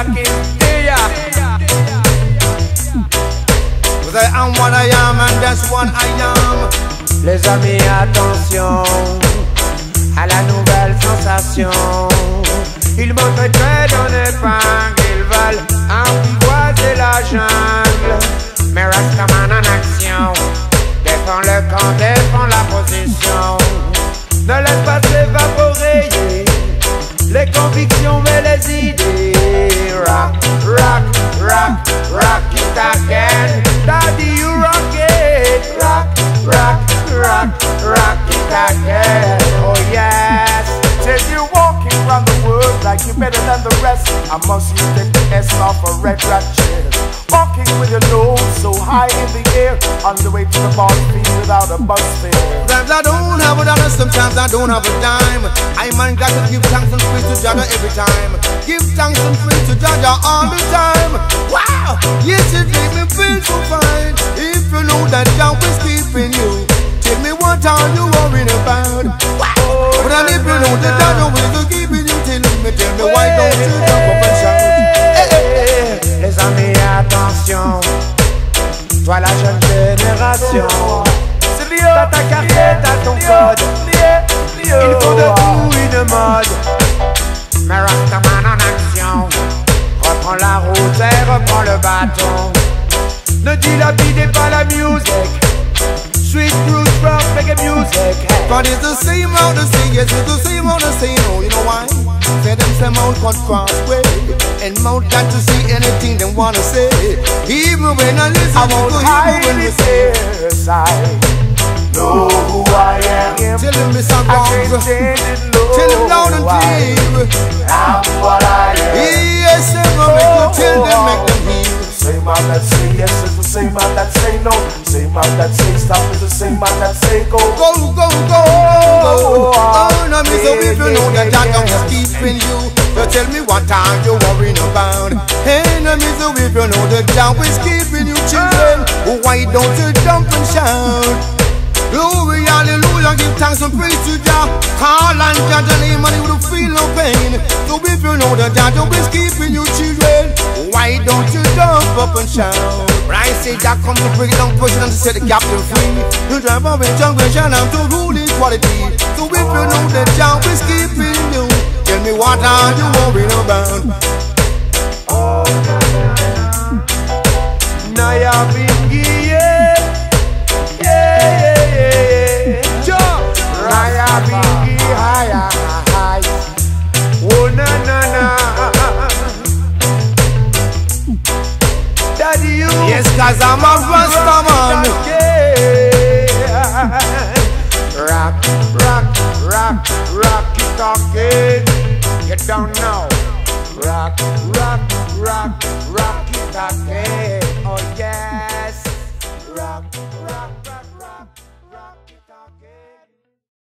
And. Les amis, attention à la nouvelle sensation. Ils montreraient dans épingle, ils veulent empivoiser la jungle. Mais Rastaman en action, défend le camp, défend la position. Ne laisse pas s'évaporer les convictions rock, rock it again. Daddy, you rock it. Rock, rock, rock, rock it again. Oh yes. Till you're walking around the world like you're better than the rest. I must you take the S off a red rat chair. Walking with your nose so high in the air, on the way to the ball field without a bus fare. Sometimes I don't have a dollar, sometimes I don't have a dime. I man got to give thanks and praise to Jah Jah every time. Give thanks and praise to Jah Jah all Me, tell me why don't you. Les amis, attention. Toi la jeune génération. T'as ta carte, t'as ton code. Il faut de tout une mode. Mais Rastaman en action. Reprends la route et reprends le bâton. Ne dilapidez pas la musique. Sweet roots rock, reggae music. But it's the same out the say yes, it's the same out the say no, oh, you know why? Say them say mount cut crossway And mount got to see anything they wanna say Even when I listen I to hide even when you say I know who I am. Tell them it's a wrong can't it, no. Tell them loud and clear man that say yes is the same man that say no. Same man that say stop is the same man that say go. Go, go, go, go Oh, no, me so if you know that Jah is keeping you So tell me what are you worrying about? Hey, no, me so if you know that Jah is keeping you children oh, Why don't you jump and shout? Glory, hallelujah, give thanks and praise to Jah Call on Jah, the name and you will feel no pain. So if you know that Jah is keeping you children oh, Why don't you up and shout I say Jah come to bring down prison and to set the captive free You drive up in jungle and to rule equality So if you know that Jah is keeping you Tell me what are you worrying about Naya Bingi, yeah. Yeah, yeah, yeah, yeah. Jump. Naya Bingi, Yes, cause I'm a Rasta man Rock, rock, rock, rock again. You don't know. Rock, rock, rock, rock yeah.